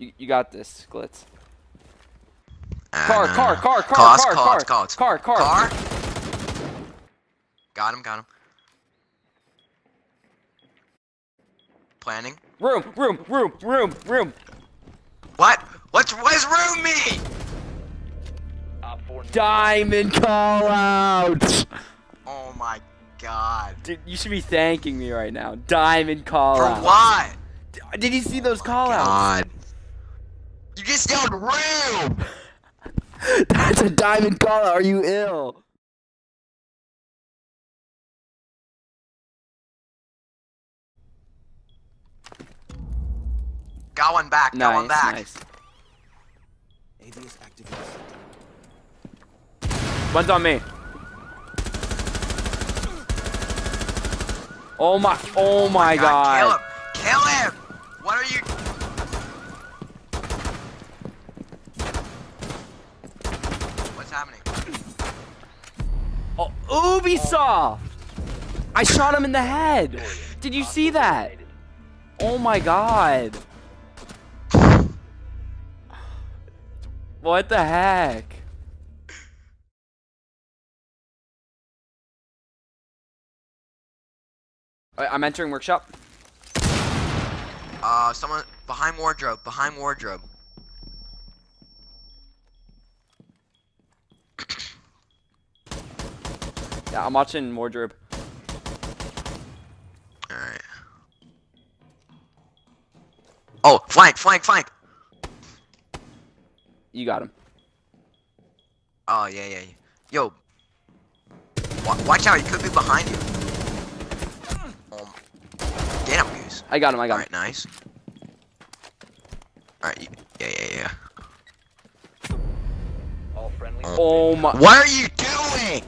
You, you got this, Glitz. Car, no, car, no. car, car, car, car, calls. car, car. Car. Got him, got him. Planning. Room, room, room, room, room. What? What's what does room mean? Diamond call out. Oh my god. Dude, you should be thanking me right now. Diamond call For out. what? Did you see those call outs? God. You just yelled room. That's a diamond call. Are you ill? Got one back. Got one Nice, back. nice. ADS activated. One's on me. Oh my, oh my god. Kill him. Kill him. What are you? What's happening? Oh, Ubisoft! I shot him in the head. Did you see that? Oh my god. What the heck? I'm entering workshop. Uh, someone behind wardrobe. Behind wardrobe. Yeah, I'm watching wardrobe. All right. Oh, flank, flank, flank. You got him. Oh yeah, yeah. yeah. Yo. Watch out. He could be behind you. Um. Get him, Goose. I got him. I got All him. Alright, nice. All right. Yeah, yeah, yeah. All friendly. Oh my. What are you doing?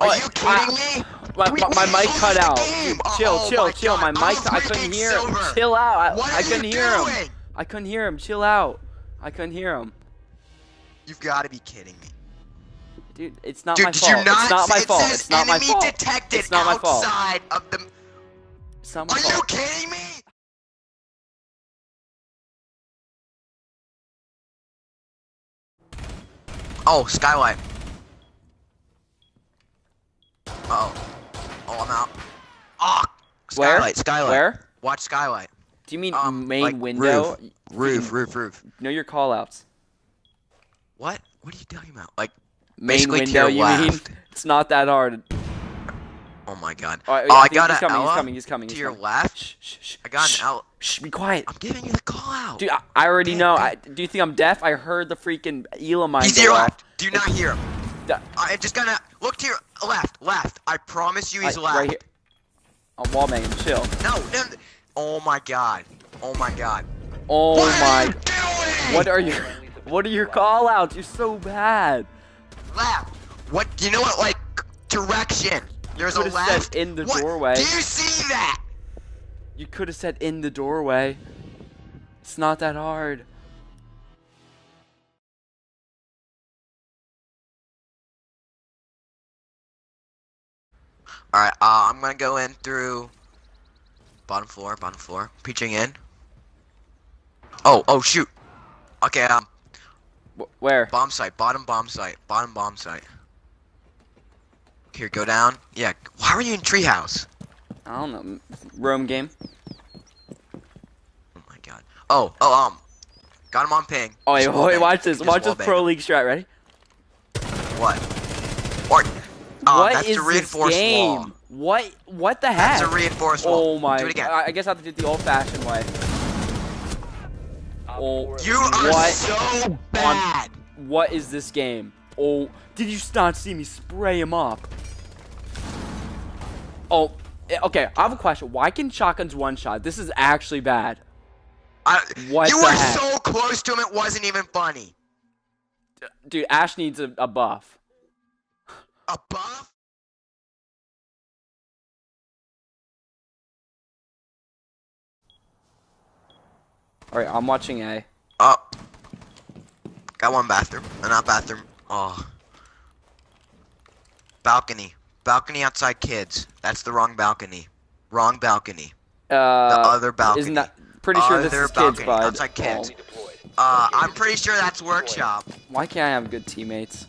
Are you kidding ah. me? My, We- my, my mic cut out. Dude, chill, Oh chill, my chill. My mic, I couldn't hear silver. him. Chill out. I, I couldn't hear him. I couldn't hear him. Chill out. I couldn't hear him. You've got to be kidding me. Dude, it's not Dude, my did fault. you not? it's not my it fault. Says It's not my enemy fault. detected It's not my fault. outside of the. It's not my Are you kidding me? Oh, skylight. Oh. Oh, I'm out. Oh, Where? skylight, skylight. Where? Watch skylight. Do you mean Um, main like window? Roof, roof, roof. Know your callouts. What? What are you talking about? Like, Main to window, your you mean? It's not that hard. oh my god. Oh, oh, I got he's an coming, he's coming, he's coming, to he's your coming. left. Shh, shh, shh. I got an out. Shh, be quiet. I'm giving you the call out. Dude, I, I already Dude, know. I, do you think I'm deaf? I heard the freaking Elamite. He's to your left. Do you not hear him? Da- I just gonna look to your left, left. I promise you he's I- left. Right here. I'm wall banging. Chill. No, no. Oh my god. Oh my god. Oh what my. are you? What are your What are your callouts? You're so bad. left? What? You know what? Like direction. There's a left. in the What? doorway. Do you see that? You could have said in the doorway. It's not that hard. All right. Uh, I'm gonna go in through bottom floor. Bottom floor. Peaching in. Oh. Oh shoot. Okay. Um. Where? Bomb site. Bottom bomb site. Bottom bomb site. Here, go down. Yeah. Why are you in treehouse? I don't know. Rome game. Oh my god. Oh. Oh. Um. Got him on ping. Oh wait, wait, watch this. Just Watch this pro league strat. Ready? What? Or. Oh, What that's is a this reinforced game? wall. What? What the heck? That's a reinforced wall. Oh my! Do it again. I, I guess I have to do it the old-fashioned way. Oh, You are What? so bad. what is this game? Oh, did you not see me spray him up? Oh, eh, okay. I have a question. Why can shotguns one shot? This is actually bad. I, What you were heck? so close to him, it wasn't even funny. Dude, Ash needs a, a buff. A buff? All right, I'm watching A. Oh. Got one bathroom. Uh, not bathroom. Oh. Balcony. Balcony outside kids. That's the wrong balcony. Wrong balcony. Uh, The other balcony. Isn't that pretty sure this Other is kids, balcony, bud? outside kids. Oh. Uh, I'm pretty sure that's workshop. Why can't I have good teammates?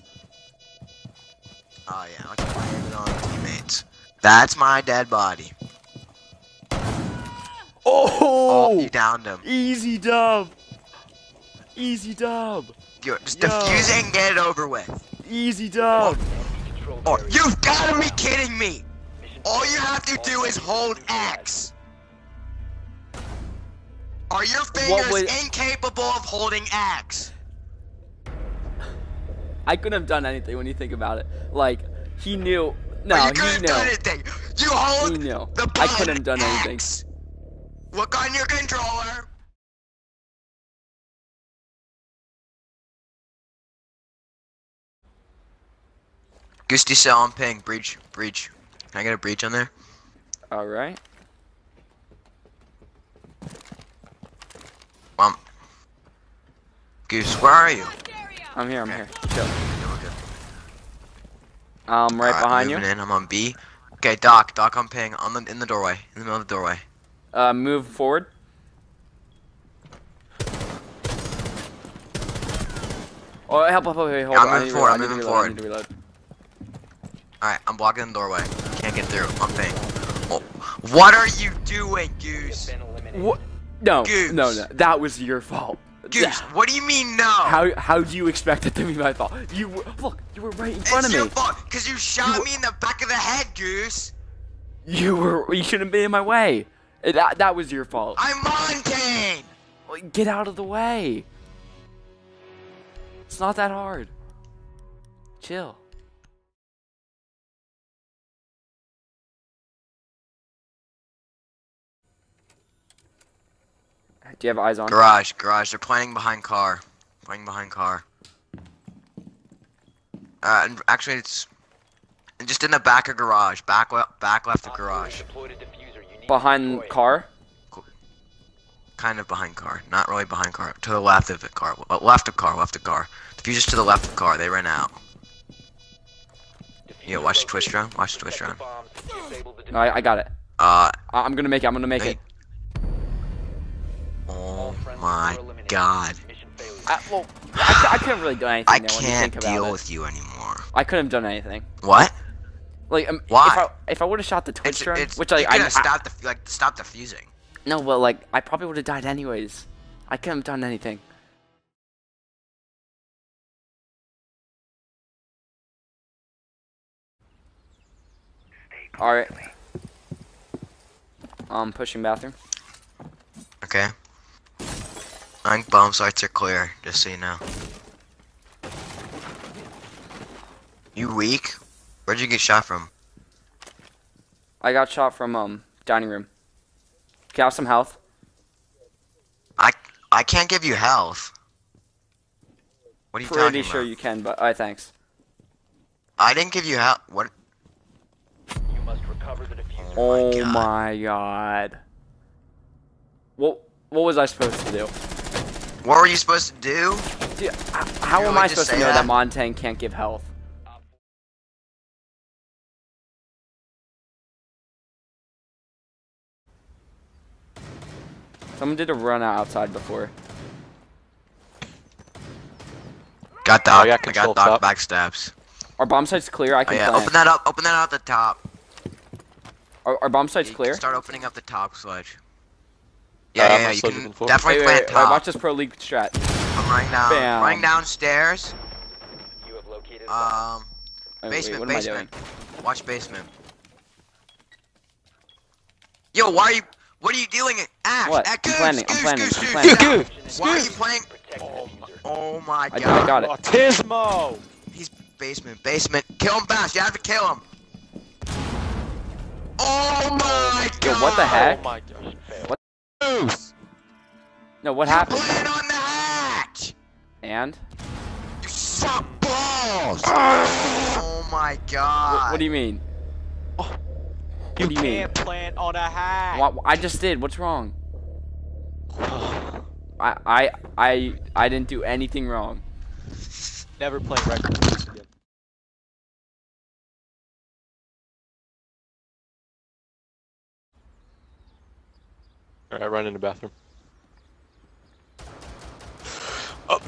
Oh yeah, blame it on teammates. That's my dead body. Oh, Oh! you downed him. Easy dub! Easy dub! Yo, just Yo. defuse it and get it over with. Easy dub! Oh, you've gotta be kidding me! All you have to do is hold X. Are your fingers incapable of holding X? I couldn't have done anything when you think about it. Like, he knew. No, But you he couldn't knew. do anything. You hold He knew. the I couldn't have done anything. X. Look on your controller. Goosty cell on ping. Breach. Breach. Can I get a breach on there? Alright. Goose, where are you? I'm here, I'm Okay. here. Chill. Yeah, we're. Um, right Alright, behind you. moving in. I'm on B. Okay, Doc. Doc on ping. On the in the doorway. In the middle of the doorway. Uh, move forward. Oh, help, help, help, hold Yeah, I'm on. I moving forward, I'm I need to moving forward. need to reload. Alright, I'm blocking the doorway. Can't get through. I'm ping. Oh, what are you doing, Goose? What? No, Goose. no, no. That was your fault. Goose, Yeah. what do you mean no? How how do you expect it to be my fault? You were, look, you were right in front it's of your me. fault, cause you shot You- me in the back of the head, Goose. You were you shouldn't be in my way. Uh, That that was your fault. I'm Montagne. Get out of the way. It's not that hard. Chill. Do you have eyes on? Garage, garage. They're planning behind car. Planning behind car. Uh, and actually, it's just in the back of garage. Back, le- back left of garage. Behind car? Kind of behind car. Not really behind car. To the left of the car. Uh, Left of car. Left of car. The fuser's to the left of car. They ran out. Yeah, watch the twitch drone. Watch the twitch drone. No, I, I got it. Uh, I- I'm gonna make it. I'm gonna make it. My god. I, well, I, c- I couldn't really do anything. I there when you can't think about deal it. with you anymore. I couldn't have done anything. What? Like, um, Why? If I, if I would have shot the twitch It's, drone, it's, which you like I, could I have stopped the like stop the fusing. no, well, like I probably would have died anyways. I couldn't have done anything. All right. I'm um, pushing bathroom. Okay. I think bomb sites are clear, just so you know. You weak? Where'd you get shot from? I got shot from um dining room. Can I have some health? I I can't give you health. What are you Pretty talking sure about? Pretty sure you can, but alright, thanks. I didn't give you health. What? Oh God. my god. What what was I supposed to do? What were you supposed to do? Dude, how You am I supposed to know that that? Montagne can't give health? Someone did a run out outside before. Got Doc. Oh, yeah, I control got Doc top. backstabs. Are bomb sites clear? I Oh can yeah, plant. open that up. Open that out at the top. Our, are bomb sites You clear? Start opening up the top sledge. Yeah, yeah, yeah. You can definitely Wait, wait, plant wait, wait, top. watch this pro league strat. I'm running down. Bam. Running downstairs. Um, Oh, basement, what am I doing? basement. Watch basement. Yo, why are you? What are you doing? Ash, What? Ash, I'm Goose, planning, I'm planning, Goose, I'm Goose, planning. Goose. Goose, Why are you playing? Oh my I, god. I got it. Autismo! He's basement, basement. Kill him fast. You have to kill him. Oh my god. Yo, what the heck? Oh my gosh. What? Goose! No, what You happened? put it on the hatch. And? You suck balls. Ah! oh my god. What do you mean? You What do you can't plant on a hat! What, I just did. What's wrong? I, I, I, I didn't do anything wrong. Never play record with this again. Alright, run in the bathroom. Up.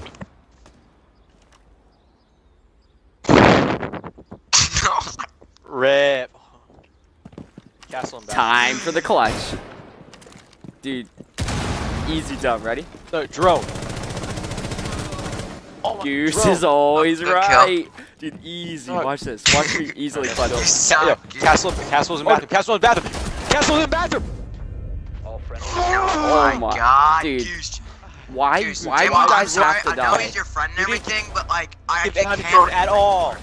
Rip. Castle Time for the clutch. Dude. Easy dub, ready? No, drone. Oh, Goose drone. is always oh, right. Dude, easy. Oh. Watch this. Watch me easily clutch. yeah, castle, castle's in bathroom. Castle's in bathroom. Castle's in bathroom. Oh, my my- god, dude. Goose. Why? Goose, Why do Jimbo, you I'm guys sorry, have to I know die? he's your friend and everything, but like, I Give just can't. drone at all.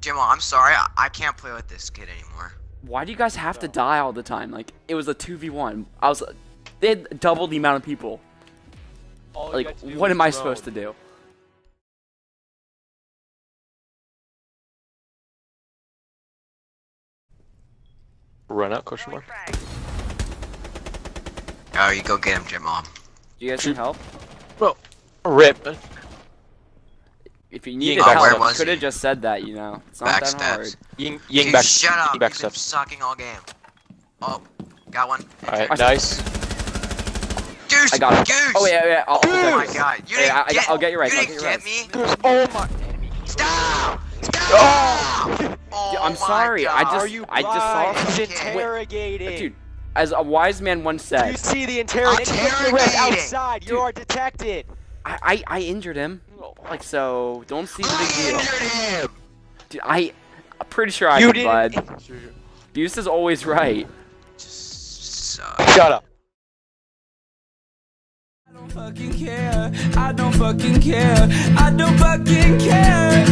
Jimbo, I'm sorry, I, I can't play with this kid anymore. Why do you guys have to die all the time? Like it was a two v one. I was. They had double the amount of people. All Like, got to do am I supposed to do? Run out, question mark. Oh, you go get him, Jimbo. Do you guys need help? Well, rip. If you needed Oh, help, you could have just said that. You know, it's not that hard. Ying, ying Dude, back. shut up. Ying back You've been steps. sucking all game. Oh, got one. Alright, I- nice. Goose, I got it. Goose. Oh yeah, yeah. I'll, Oh I'll my protect god, you Hey, didn't I- I- get, I'll get you right, You I'll didn't get get you me. Oh my. Stop! Stop! Oh! Oh I'm my sorry, I God. just- Are you I just saw blind? something. He's interrogating. Dude, as a wise man once said. you see the interrogation. You're Interrogating. outside. You are detected. I, I I injured him. Like so, don't see the big I injured him. Dude, I, I'm pretty sure I you did, bud. didn't. Deuce is always right. Shut up. I don't fucking care. I don't fucking care. I don't fucking care.